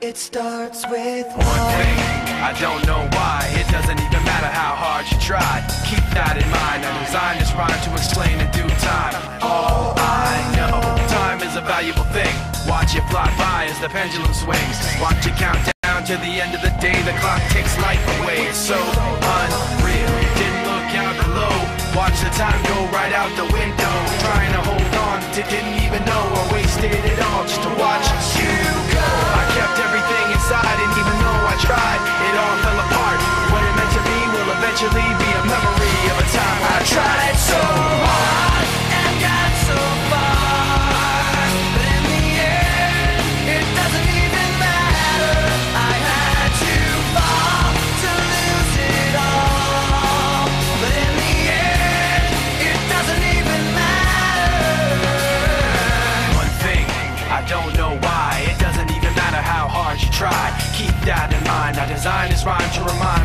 It starts with One thing, I don't know why. It doesn't even matter how hard you try. Keep that in mind. I designed this rhyme to explain in due valuable thing. Watch it fly by as the pendulum swings. Watch it count down to the end of the day. The clock takes life away. It's so unreal. Didn't look out below. Watch the time go right out the window. don't know why. It doesn't even matter how hard you try. Keep that in mind. I designed this rhyme to remind